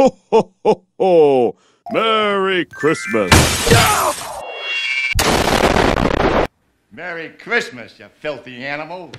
Ho, ho, ho! Merry Christmas! Merry Christmas, you filthy animal.